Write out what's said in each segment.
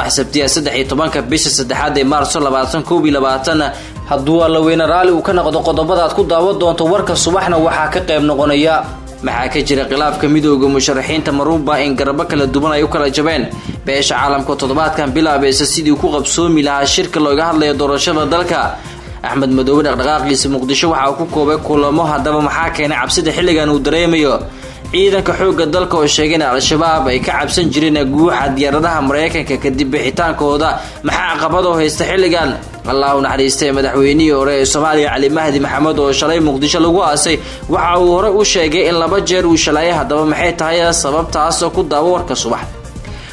subax sabtiya saddex iyo tobanka bisha saddexaad ee maarso labaatan koob iyo labaatan hadduu allaweyne raalli uu ka noqdo qodobadaad ku daawan doonto warka subaxna waxaa ka qayb noqonaya. Maxaa ka jira khilaafka midooda musharaxiinta maruuba in garabo kala duwan ay u kala jabeen. Beesha caalamka toddobaadkan bilaabaysa sidii ku qabsoomi lahaa shirka looga hadlaya doorashada dalka. Axmed madoobe dhaqdhaqaaqiisa muqdisho waxa uu ku koobay kulamo haddaba maxaa keenay cabsida xilligan uu dareemayo ciidanka xoogga dalka oo sheegay in al-shabaab ay ka cabsan jireen guuxa diyaaradaha mareykanka kadib bixitaankooda. Maxaa caqabadoo haysta xilligan? Allah u naxariistay madaxweynihii hore ee soomaaliya cali mahdi maxamed oo shalay muqdisho lagu aasay waxa uu horey u sheegay in laba jeer uu shalaayay haddaba maxay tahay sababtaasoo ku daawo warka subax?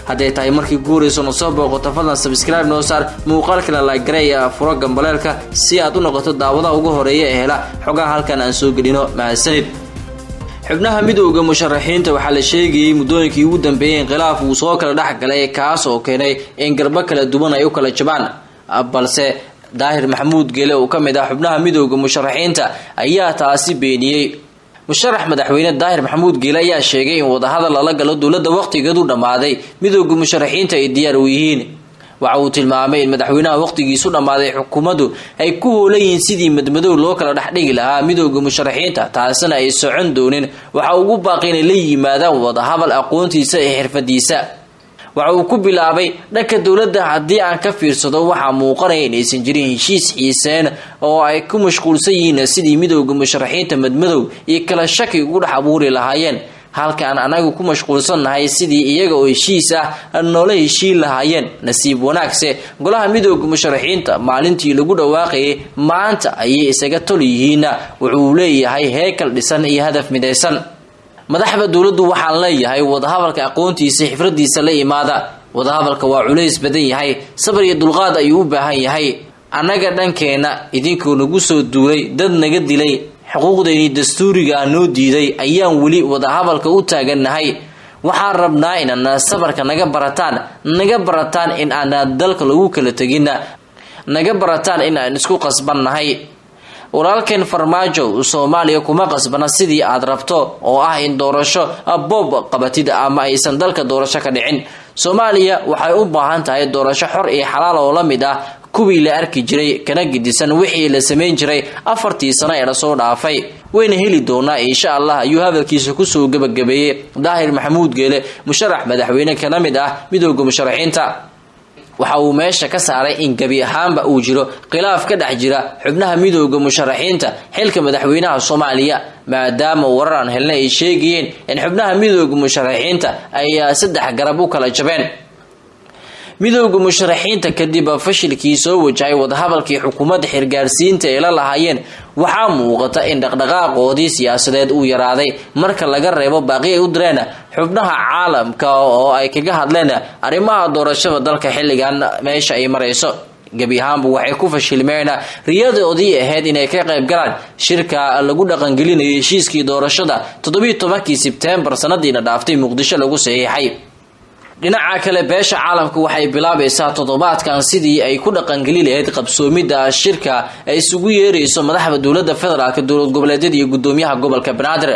Hadday tahay markii guurayso na soo booqoto fadlan sabscribe noo saar muuqaalkana laagareeya furo gambaleelka si aad u noqoto daawadaha ugu horreeya ee hela. Xogaha halkan aan soo gelino mahadsanid xubnaha midooda musharaxiinta waxaa la sheegayay muddooyinkii ugu dambeeyey in khilaaf uu soo kala dhex galay kaas oo keenay in garbo kala duwan ay u kala jabaan. Balse daahir maxamuud geele oo ka mid ah xubnaha midooda musharaxiinta ayaa taasi beeniyey. Musharax madaxweyne daahir maxamuud geele ayaa sheegay in wadahadal lala galo dowladda waqtigeedu dhammaaday. Midooda musharaxiinta ay diyaar u yihiin waxa uu tilmaamay in madaxweynaha waqtigiisu dhammaaday xukuumaddu ay ku hoolan sidii madmadow loo kala dhexdhigi lahaa midooda musharaxiinta taasina ay socon doonin waxa ugu baaqi inay la yimaadaan wadahadal aqoontiisa iyo xirfadiisa. Waxa uu ku bilaabay dhanka dowladda haddii aan ka fiirsado waxaa muuqanaya inaysan jirin heshiis xiiseen oo ay ku mashquulsan yihiin sidii midooda musharaxiinta madmadow iyo kala shaki ugu dhex abuuri lahaayeen halkaan anagu ku mashquulsannahay sidii iyaga oo heshiis ah noola heshiin lahaayeen nasiib wanaagse. Golaha midooda musharaxiinta maalintii lagu dhawaaqayay maanta ayay isaga tol yihiinna. Wuxuu leeyahay heekal dhisan iyo hadaf midaysan. Madaxda dowladdu waxaan leeyahay wadahadalka aqoontiisa xifradiisa la imaada. Wadahadalka waa culays badan yahay sabar iyo dulqaad ayuu u baahan yahay. Annaga dhankeenna idinkoo nagu soo duulay dad naga dilay xuquuqdeennii dastuuriga ah noo diiday ayaan weli wadahadalka u taagannahay waxaan rabnaa inaad sabarka naga barataan naga barataan in aanad dalka lagu kala teginna naga barataan in aan isku qasbannahay. Walaalkeen farmaajo soomaaliya kuma qasbana sidii aad rabto oo ah in doorasho boob qabatid ama aysan dalka doorasho ka dhicin. Soomaaliya waxay u baahan tahay doorasho xor iyo xalaal oo la mid ah kuwii la arki jiray kana gidisan wixii la samayn jiray afartii sano ee la soo dhaafay. Wayna heli doonaa insha allah ayuu hadalkiisa ku soo gebagabeeyey. Daahir maxamuud geele musharax madaxweyne kana mid ah midooda musharaxiinta. Waxa uu meesha ka saaray in gebi ahaanba uu jiro khilaaf ka dhex jira xubnaha midooda musharaxiinta xilka madaxweynaha soomaaliya. Maadaama warar aan helna ay sheegayeen in xubnaha midooda musharaxiinta ay saddex garab u kala jabeen midooda musharaxiinta kadib fashilkii soo wajahay wadahadalkii xukuumadda xirgaarsiinta ay la lahaayeen waxaa muuqata in dhaqdhaqaaqoodii siyaasadeed uu yaraaday. Marka laga reebo baaqi ay u direen xubnaha caalamka oo ay kaga hadleen arrimaha doorashada dalka xilligan meesha ay marayso. Gebi ahaanba waxay ku fashilmeen riyadoodii ahayd inay ka qayb galaan shirka lagu dhaqangelinayo heshiiskii doorashada toddobiiy tobankii sebteembar sanadiina dhaaftay muqdisho lagu saxiixay dhinaca kale beesha caalamka waxay bilaabaysaa toddobaadkan sidii ay ku dhaqangeli lahayd qabsoomidda shirka ay isugu yeerayso madaxda dowladda federaalk dowlad goboleedyada iyo gudoomiyaha gobolka banaadir.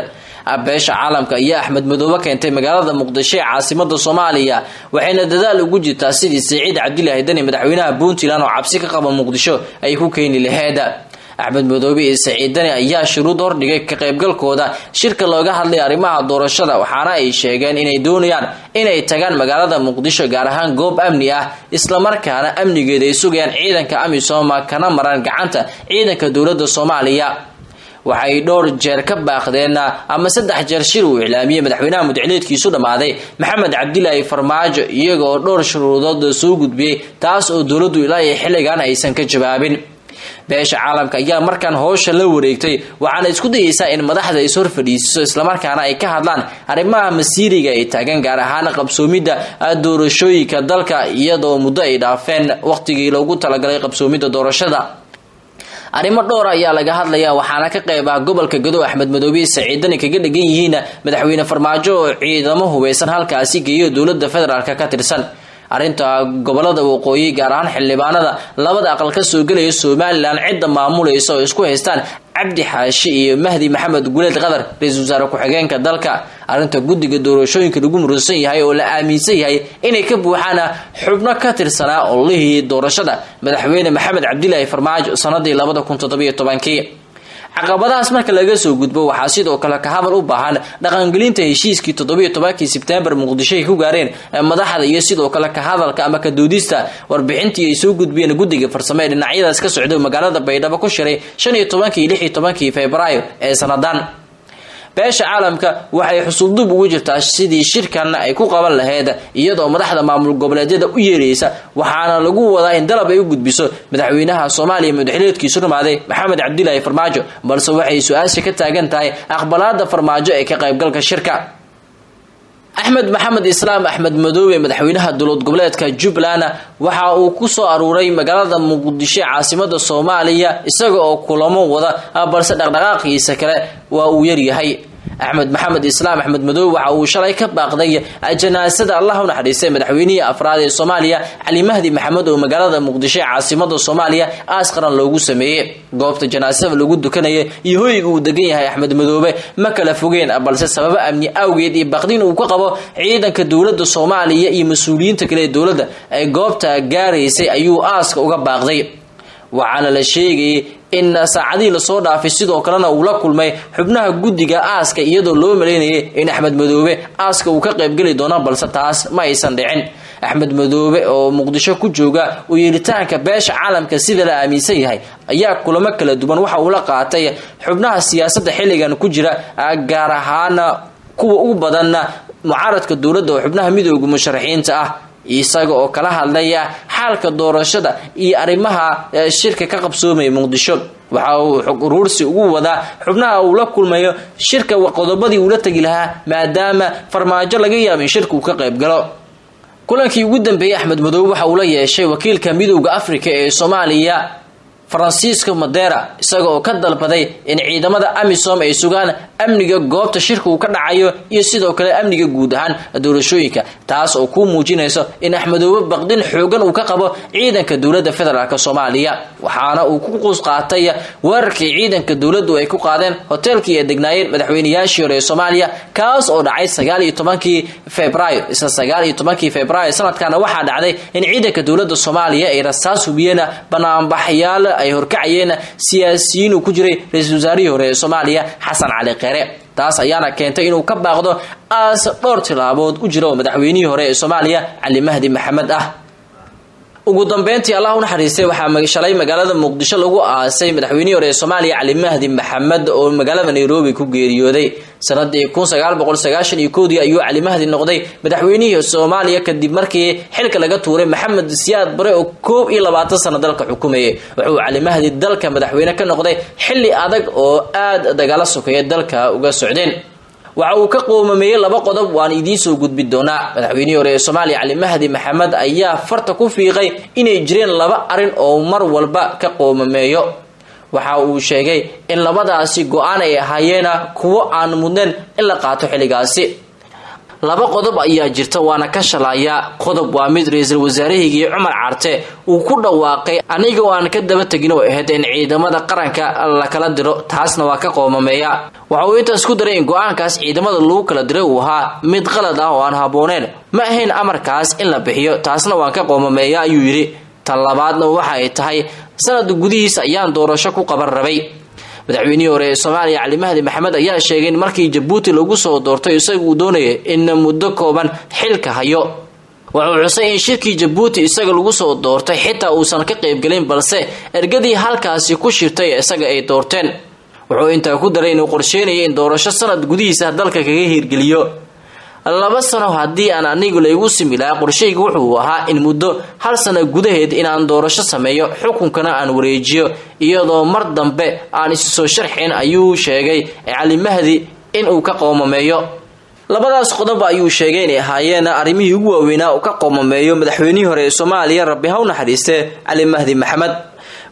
Beesha caalamka ayaa axmed madoobe keentay magaalada muqdisho ee caasimada soomaaliya waxayna dadaal ugu jirtaa sidii saciid cabdilaahi dani madaxweynaha puntland oo cabsi ka qaba muqdisho ay ku keeni laheyd axmed madoobe iyo saciid dani ayaa shuruud hordhigay ka qaybgalkooda. Shirka looga hadlay arrimaha doorashada waxaana ay sheegeen inay doonayaan inay tagaan magaalada muqdisho gaar ahaan goob amni ah islamarkaana amnigeeda ay sugayaan ciidanka amisom kana maraan gacanta ciidanka dowladda soomaaliya. Waxay dhowr jeer ka baaqdeen ama saddex jeer shir uu iclaamiyey. Madaxweynaha mudcileedkiisu dhammaaday maxamed cabdilaahi farmaajo iyaga oo dhowr shuruudood soo gudbiyey taas oo dowladdu ilaa iyo xilligan aysan ka jawaabin beesha caalamka ayaa markaan howsha la wareegtay waxaana isku dayeysaa in madaxda is hor fadhiisiso islamarkaana ay ka hadlaan arrimaha masiiriga ay taagan gaar ahaan qabsoomidda doorashooyinka dalka iyadoo muddo ay dhaafeen waqtigii loogu talagalay qabsoomidda doorashada. Arrimo dhowr ayaa laga hadlaya waxaana ka qayb ah gobolka gado axmed madoobe saciidani kaga dhegan yihiin madaxweyne farmaajo oo ciidamo hubeysan halkaasi geeyo dowladda federaalk ka tirsan arrinta gobollada waqooyi gaar ahaan xildhibaanada labada aqal ka soo gelaya somalilan cidda maamulaysa oo isku haystaan cabdi xaashi iyo mahdi maxamed guleed qadar ra'iisul wasaare ku-xigeenka dalka. Arrinta guddiga doorashooyinka lagu murunsan yahay oo la aaminsan yahay inay ka buuxaan xubno ka tirsanaa ololihii doorashada. Madaxweyne maxamed cabdilaahi farmaajo sanadii labada kun toddobiyo tobankii caqabadahaas marka laga soo gudbo waxaa sidoo kale ka hadal u baahan dhaqangelinta heshiiskii toddobiyo tobankii sebtembar muqdisho ay ku gaareen madaxda iyo sidoo kale ka hadalka ama ka doodista warbixintii ay soo gudbiyeen guddiga farsamo ee dhinacyadaas ka socday magaalada baydhabo ku shiray shan iyo tobankii lix iyo ee sanadan beesha caalamka waxay xusuldub ugu jirtaa sidii shirkan ay ku qaban lahayd iyadoo madaxda maamul goboleedyada u yeeraysa waxaana lagu wadaa in dalab ay u gudbiso. Madaxweynaha soomaaliya madaxleedkiisu rumaaday maxamed cabdilaahi farmaajo balse waxay su'aasha ka taagan tahay aqbalaada farmaajo ee ka qaybgalka shirka axmed maxamed islaam axmed madoobe madaxweynaha dowlad goboleedka jubbaland waxa uu ku soo aruuray magaalada muqdisho caasimada soomaaliya isaga oo kulamo wada balse dhaqdhaqaaqiisa kale waa uu yaryahay axmed maxamed islaam axmed madoobe waxa uu shalay ka baaqday janaasada allah u naxariistay madaxweynihii afraad ee soomaaliya. Cali mahdi maxamed oo magaalada muqdisho ee caasimada soomaaliya aas qaran loogu sameeyey. Goobta janaasada lagu dukanaya iyo hoyga uu degan yahay axmed madoobe ma kala fogeen balse sababo amni awgeed iyo baqdin uu ka qabo ciidanka dowladda soomaaliya iyo mas'uuliyiinta kale ee dowladda ay goobta gaaraysay ayuu aaska uga baaqday. Waxaana la sheegayay in saacadihii la soo dhaafay sidoo kalena uu la kulmay xubnaha guddiga aaska iyadoo loo maleynayay in axmed madoobe aaska uu ka qaybgeli doono balse taas ma aysan dhicin. Axmed madoobe oo muqdisho ku jooga u yeelitaanka beesha caalamka sida la aaminsan yahay ayaa kulamo kala duwan waxa uu la qaatay xubnaha siyaasadda xilligan ku jira gaar ahaana kuwa ugu badanna mucaaradka dowladda oo xubnaha midooda musharaxiinta ah. Isaga oo kala hadlaya xaalka doorashada iyo arrimaha shirka ka qabsoomaya muqdisho. Waxa uu xog uruursi ugu wadaa xubnaha uu la kulmayo shirka qodobadii uula tegi lahaa maadaama farmaajo laga yaabo in shirka uu ka qayb galo. Kulankii ugu dambeeyey axmed madoobe waxa uu la yeeshay wakiilka midowda afrika ee soomaaliya faransiisko madera isaga oo ka dalbaday in ciidamada amisom ay sugaan amniga goobta shirka uu ka dhacayo iyo sidoo kale amniga guud ahaan doorashooyinka taas oo ku muujinayso in axmedoobe baqdin xoogan uu ka qabo ciidanka dowladda federaalk soomaaliya. Waxaana uu ku quus qaatay weerarkii ciidanka dowladdu ay ku qaadeen hoteelkii ay degnaayeen madaxweynayaashii hore ee soomaaliya kaas oo dhacay sagaal iyo tobankii februaayo isla sagaal iyo tobankii februaayo sanadkana waxaa dhacday in ciidanka dowladda soomaaliya ay rasaas hubiyeen banaanbaxyaal ay horkacayeen siyaasiyiin uu ku jiray ra'iisul wasaarihii hore ee soomaaliya xasan cali kheyre taas ayaana keentay inuu ka baaqdo aas dhowr tilaabood u jira oo madaxweynihii hore ee soomaaliya cali mahdi maxamed ah ugu dambeyntii allah u naxariistay waxaa shalay magaalada muqdisho lagu aasay madaxweynihii hore ee soomaaliya cali mahdi maxamed oo magaalada nairobi ku geeriyooday. Sanadii kun iyo ayuu cali mahdi noqday madaxweynihii soomaaliya kadib markii xilka laga tuuray maxamed siyaad bare oo koob iyo labaatan sano dalka xukumayay wuxuu cali mahdi dalka madaxweyne ka noqday xilli adag oo aada dagaalo sokeeya dalka uga socdeen waxa uu ka qoomameeyey laba qodob waan idiin soo gudbi doonaa. Madaxweynihii hore ee soomaaliya cali mahdi maxamed ayaa farta ku fiiqay inay jireen laba arrin oo mar walba ka qoomameeyo waxa uu sheegay in labadaasi go'aan ay ahaayeena kuwo aan mudneen in la qaato xilligaasi laba qodob ayaa jirta waana ka shalaaya qodob waa mid ra'iisul wasaarahaygii cumar carte uu ku dhawaaqay aniga oo aan ka daba tegin oo ahayd in ciidamada qaranka lakala diro taasna waa ka qoomameeya. Waxa uu intaas ku daray in go'aankaas ciidamada lagu kala diray uu ahaa mid qalad ah oo aan habooneen ma ahayn amarkaas in la bixiyo taasna waan ka qoomameeya ayuu yidhi. Tan labaadna waxa ay tahay sanad gudihiis ayaan doorasho ku qaban rabay madaxweynihii hore ee soomaaliya cali mahdi maxamed ayaa sheegay in markii jabuuti lagu soo doortay isaga uu doonaya in muddo kooban xilka hayo. Wuxuu xusay in shirkii jabuuti isaga lagu soo doortay xitaa uusan ka qaybgelin balse ergadii halkaasi ku shirtay isaga ay doorteen. Wuxuu intaa ku daray inuu qorsheynaya in doorasho sanad gudihiisa dalka kaga hirgeliyo laba sano haddii aan anigu laygu simi lahaa qorshayga wuxuu ahaa in muddo hal sano gudaheed inaan doorasho sameeyo xukunkana aan wareejiyo iyadoo mar dambe aan isu soo sharxin ayuu sheegay cali mahdi inuu ka qoomameeyo. Labadaas qodob ayuu sheegay inay ahaayeen arrimihii ugu waaweynaa uu ka qoomameeyo madaxweynihii hore ee soomaaliya rabbi ha u naxariiste cali mahdi maxamed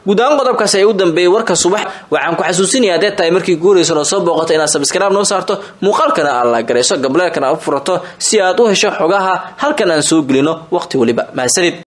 guud ahaan qodobkaasi ay u dambeeyey warka subax. Waxaan ku xasuusinayaa hadee tahay markii guuraysan oo soo booqato inaad sabskraib noo saarto muuqaalkana aad la garayso gableelkana aad u furato si aad u hesho xogaha halkan aan soo gelino waqti waliba. Mahadsanid